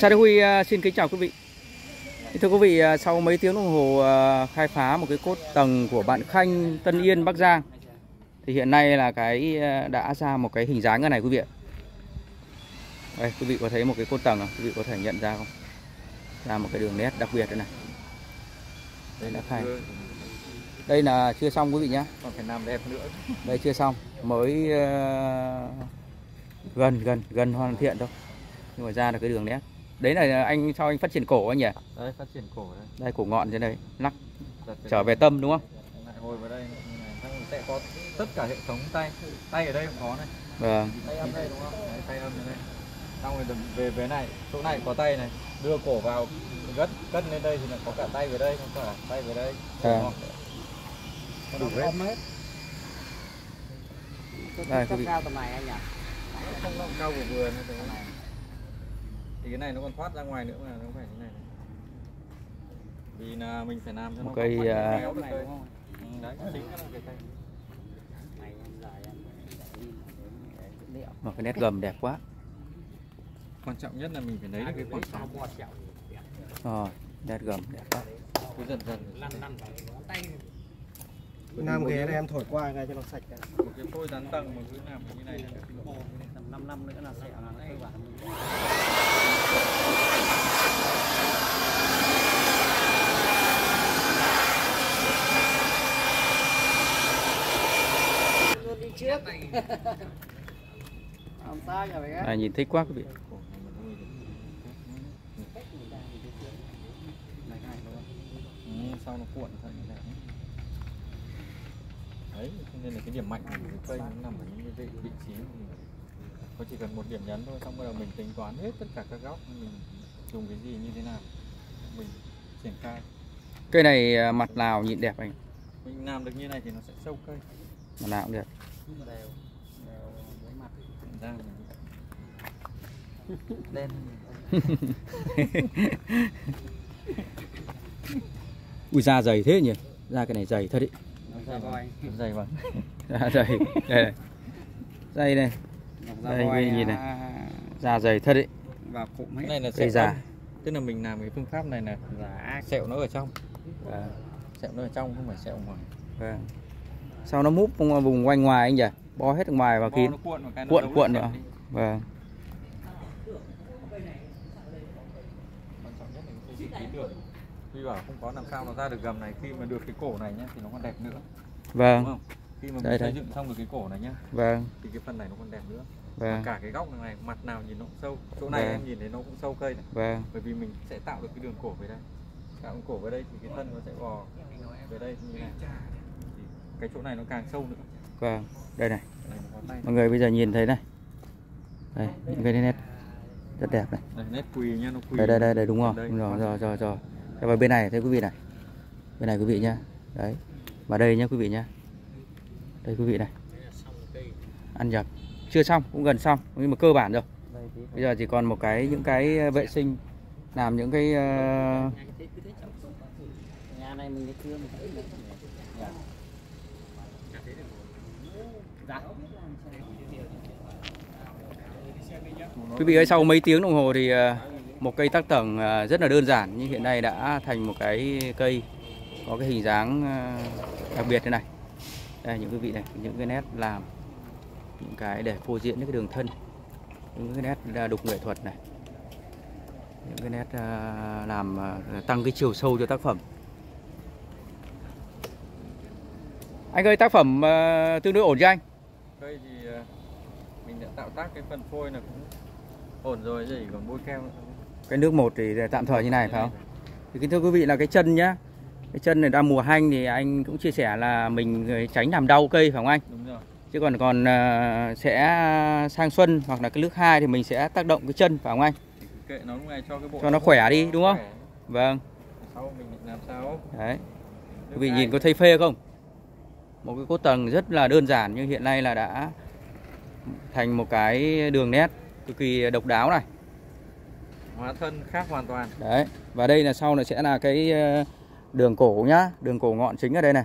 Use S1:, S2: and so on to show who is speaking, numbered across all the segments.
S1: Xã Đức Huy à, xin kính chào quý vị. Thưa quý vị, à, sau mấy tiếng đồng hồ à, khai phá một cái cốt tầng của bạn Khanh Tân Yên Bắc Giang thì hiện nay là cái đã ra một cái hình dáng như này quý vị ạ. Đây, quý vị có thấy một cái cốt tầng không? Quý vị có thể nhận ra không? Ra một cái đường nét đặc biệt đây này.
S2: đây là
S1: khai. Đây là chưa xong quý vị nhé.
S2: còn phải làm đẹp nữa
S1: Đây chưa xong, mới gần gần gần hoàn thiện thôi. Nhưng mà ra được cái đường nét. Đấy là anh sao anh phát triển cổ anh nhỉ?
S2: đấy phát triển cổ đấy
S1: Đây cổ ngọn trên đây, lắc trở về tâm đúng không?
S2: lại ngồi vào đây này sẽ có tất cả hệ thống tay tay ở đây cũng có này
S1: Vâng.
S2: tay âm đây đúng không đấy, tay âm đây xong rồi về về này chỗ này có tay này đưa cổ vào gất cất lên đây thì là có cả tay về đây có cả tay về đây
S1: À.
S2: Có đủ hết
S1: Đây
S3: cao tầm này anh nhỉ?
S2: không cao vừa vừa đấy. Thì cái này nó còn thoát ra ngoài nữa mà nó không phải thế này này. vì là mình phải làm cho
S1: Một
S2: nó
S1: cây,
S2: có kéo được
S3: này
S2: cây.
S3: đúng không?
S2: Ừ, đấy chính là cái cây
S3: Này em dài em liệu.
S1: Một cái nét gầm đẹp quá.
S2: quan trọng nhất là mình phải lấy được cái khoảng sáng
S1: Rồi, nét gầm đẹp quá.
S2: cứ dần dần
S4: Nam ghế này em thổi qua ngay cho nó sạch cả.
S2: một cái phôi rắn tầng mà cứ làm như này là được
S3: Tầm 5 năm nữa là sẽ là cơ bản. Luôn đi trước. Làm vậy á?
S1: Này nhìn thích quá quý vị.
S2: ừ, sau nó cuộn thật như này đấy cho nên là cái điểm mạnh của cái cây nó nằm ở những cái vị, vị trí mình có chỉ cần một điểm nhấn thôi xong bắt đầu mình tính toán hết tất cả các góc mình dùng cái gì như thế nào mình triển khai
S1: Cây này à, mặt nào nhìn đẹp anh?
S2: mình làm được như này thì nó sẽ sâu cây
S1: Mặt nào cũng đẹp.
S3: Nhưng mà đều đều với mặt
S2: ra đen
S1: Ui da dày thế nhỉ? Da cái này dày thật ý.
S3: ra voi.
S2: dày vâng
S1: Da dày. Đây này. Dày này,
S3: Ra
S1: Đây, vị nhìn này.
S3: à,
S1: da dày thật ý.
S3: vào cụm
S2: cái
S3: hết.
S2: này là sẹo
S1: già.
S2: tức là mình làm cái phương pháp này là
S3: Dạ.
S2: sẹo nó ở trong
S1: Vâng.
S2: sẹo nó ở trong không phải sẹo ngoài
S1: Vâng. Sao nó múp vùng quanh ngoài anh nhỉ? Bó hết ngoài vào
S2: Bo
S1: kín.
S2: nó cuộn cái
S1: Cuộn cuộn nữa. Vâng.
S2: quan trọng nhất là Huy bảo không có làm sao nó ra được gầm này khi mà được cái cổ này nhá thì nó còn đẹp nữa đúng
S1: Vâng.
S2: không khi mà mình xây dựng xong được cái cổ này nhá
S1: Vâng.
S2: thì cái phần này nó còn đẹp nữa Và
S1: Vâng.
S2: cả cái góc này mặt nào nhìn nó cũng sâu chỗ này
S1: Vâng.
S2: em nhìn thấy nó cũng sâu cây này
S1: Vâng.
S2: bởi vì mình sẽ tạo được cái đường cổ về đây tạo đường cổ về đây thì cái thân nó sẽ bò về đây như này thì cái chỗ này nó càng sâu nữa
S1: Vâng. Đây này. Mọi người bây giờ nhìn thấy này. Đây, những cái nét rất đẹp này.
S2: đây nét quỳ nha nó quỳ
S1: đây đây đây đây đúng không
S2: Đây.
S1: đúng rồi rồi rồi rồi và bên này thấy quý vị này. Bên này quý vị nhá. Đấy. Và đây nhá quý vị nhá. Đây quý vị này. Ăn nhập chưa xong, cũng gần xong. Nhưng mà cơ bản rồi. Bây giờ chỉ còn một cái, những cái ờ, vệ sinh, làm những cái
S3: nhà này mình chưa
S1: quý vị ơi, sau mấy tiếng đồng hồ thì uh một cây tác tầng à, rất là đơn giản, nhưng hiện nay đã thành một cái cây có cái hình dáng à, đặc biệt thế này. Đây, những cái vị này, những cái nét làm những cái để phô diễn những cái đường thân, những cái nét à, đục nghệ thuật này. Những cái nét làm tăng cái chiều sâu cho tác phẩm. Anh ơi, tác phẩm tương đối ổn cho anh?
S2: Cây thì mình đã tạo tác cái phần phôi là cũng ổn rồi, chỉ còn bôi keo nữa
S1: cái nước một thì tạm thời như này phải không? Thì kính thưa quý vị là cái chân nhá. Cái chân này đang mùa hanh thì anh cũng chia sẻ là mình tránh làm đau cây phải không anh?
S2: Đúng rồi.
S1: Chứ còn còn ờ, sẽ sang xuân hoặc là cái nước hai thì mình sẽ tác động cái chân phải không anh?
S2: Kệ nó lúc này cho cái bộ
S1: Cho nó khỏe đi, đúng không?
S2: khỏe.
S1: vâng.
S2: Sau mình làm sao?
S1: Đấy. Quý vị nhìn có thấy phê không? Một cái cốt tầng rất là đơn giản nhưng hiện nay là đã thành một cái đường nét cực kỳ độc đáo này
S2: hóa thân khác hoàn toàn.
S1: Đấy và đây là sau này sẽ là cái ờ, đường cổ nhá đường cổ ngọn chính ở đây này.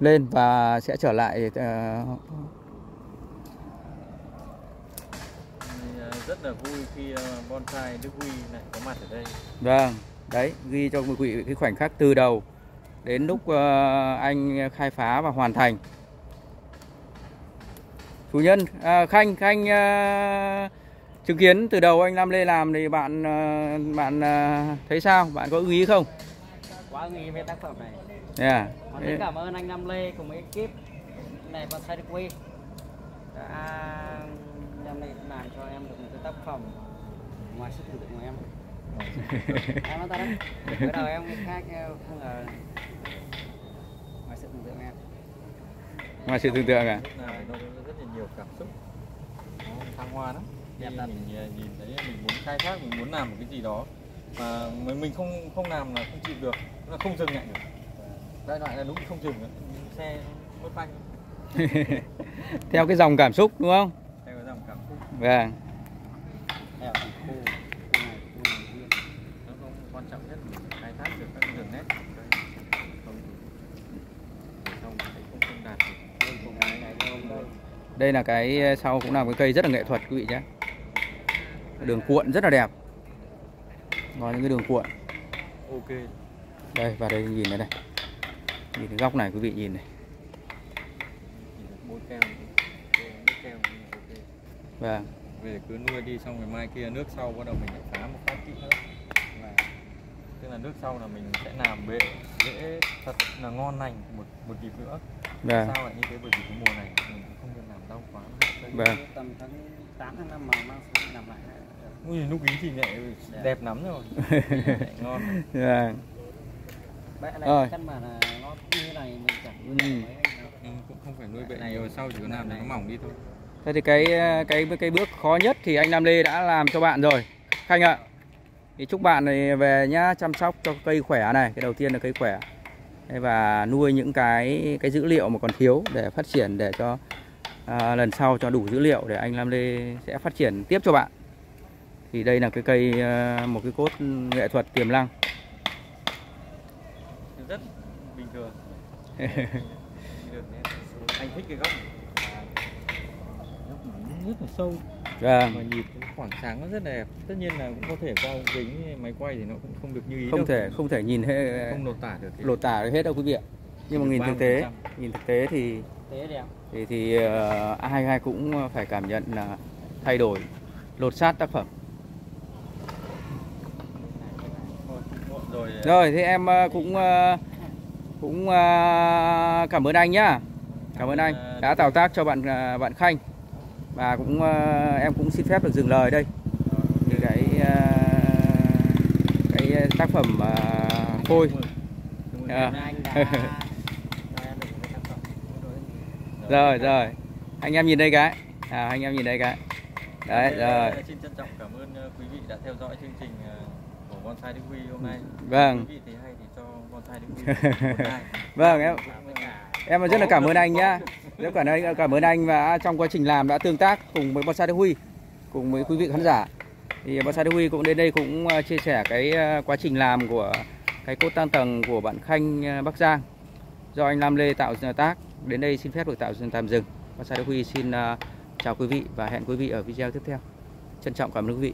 S1: Lên và sẽ trở lại ờ,
S2: rất là vui khi bonsai Đức Huy lại có mặt ở đây.
S1: Vâng, đấy ghi cho quý vị cái khoảnh khắc từ đầu đến lúc ờ, anh khai phá và hoàn thành. Chủ nhân à, Khanh Khanh ờ, chứng kiến từ đầu anh Lam Lê làm thì bạn ờ, bạn ờ, thấy sao? Bạn có ưng ý không?
S3: quá nghi về tác phẩm này
S1: Yeah.
S3: Còn rất cảm ơn anh Nam Lê cùng ekip này Đức Quy đã đem lại làm cho em được một cái tác phẩm ngoài sức tưởng tượng của em em nói ta đấy bắt đầu em khác không ngờ ngoài sự tưởng tượng em
S1: Ngoài sự tưởng tượng à?
S2: nó rất là nhiều cảm xúc nó thăng hoa lắm Khi mình nhìn thấy mình muốn khai thác mình muốn làm một cái gì đó mà mình mình không không làm là không chịu được nó không dừng lại được đại loại là đúng không dừng nữa. xe mất phanh
S1: Theo cái dòng cảm xúc đúng không?
S2: theo cái dòng cảm xúc
S1: Vâng.
S3: đẹp khu khu này khu này riêng
S2: nó không quan trọng nhất là mình khai thác được các đường nét
S3: đây
S1: Đây là cái sau cũng là một cái cây rất là nghệ thuật quý vị nhé. Đường cuộn rất là đẹp. Có những cái đường cuộn.
S2: ok
S1: Đây và đây nhìn này đây. Nhìn cái góc này quý vị nhìn này. Vâng.
S2: về cứ nuôi đi xong rồi mai kia nước sau bắt đầu mình lại phá một phát kỹ nữa
S3: và
S2: tức là nước sau là mình sẽ làm bệ dễ thật là ngon lành một một dịp nữa
S1: Vâng.
S2: sao lại như thế bởi vì cái mùa này mình cũng không được làm đau quá.
S1: Vâng.
S3: tầm tháng 8 tháng 5 mà mang xuống làm lại
S2: Ui, lúc ý thì lại đẹp lắm rồi ngon
S1: Vâng. Rồi.
S3: này căn bản là nó như thế này mình chẳng nuôi
S1: Ừ.
S2: ừ, cũng không phải nuôi bệ nhiều sau chỉ có làm cho nó mỏng đi thôi
S1: Thế thì cái cái cái bước khó nhất thì anh Nam Lê đã làm cho bạn rồi. Khanh ạ. Thì chúc bạn này về nhá chăm sóc cho cây khỏe này, cái đầu tiên là cây khỏe. Và nuôi những cái cái dữ liệu mà còn thiếu để phát triển để cho à, lần sau cho đủ dữ liệu để anh Lam Lê sẽ phát triển tiếp cho bạn. Thì đây là cái cây ờ, một cái cốt nghệ thuật tiềm năng.
S2: rất bình thường anh thích cái góc rất là sâu
S1: Vâng.
S2: mà nhìn cái khoảng sáng nó rất đẹp tất nhiên là cũng có thể qua ống kính máy quay thì nó cũng không được như ý
S1: Không
S2: đâu.
S1: thể không thể nhìn hết
S2: không lột tả được cái
S1: lột tả được hết đâu quý vị ạ. Nhưng mà nhìn thực tế,
S2: 30%.
S1: nhìn thực tế thì
S3: Thế đẹp.
S1: thì thì ờ, ai ai cũng phải cảm nhận là thay đổi lột xác tác phẩm
S2: rồi
S1: rồi thì em ờ, cũng ờ, cũng cảm ơn anh nhá cảm ơn anh đã tạo tác cho bạn bạn Khanh và cũng ờ, em cũng xin phép được dừng lời đây. Thì cái ờ, cái tác phẩm ờ, phôi À. Rồi rồi. Anh em nhìn đây cái. À, anh em nhìn đây cái. Đấy rồi.
S2: Xin trân trọng cảm ơn ờ, quý vị đã theo dõi chương trình ờ, của Bonsai Đức Huy hôm nay.
S1: Vâng.
S2: Quý vị thấy hay thì cho Bonsai Đức Huy
S1: vâng em Em rất là cảm ơn anh nhá. Rất cảm ơn cảm ơn anh và trong quá trình làm đã tương tác cùng với Bonsai Đức Huy, cùng với quý vị khán giả. Thì Bonsai Đức Huy cũng đến đây cũng ờ, chia sẻ cái ờ, quá trình làm của cái cốt tăng tầng của bạn Khanh ờ, Bắc Giang do anh Lam Lê tạo tác. Đến đây xin phép được tạo tạm dừng. Bonsai Đức Huy xin chào quý vị và hẹn quý vị ở video tiếp theo. Trân trọng cảm ơn quý vị.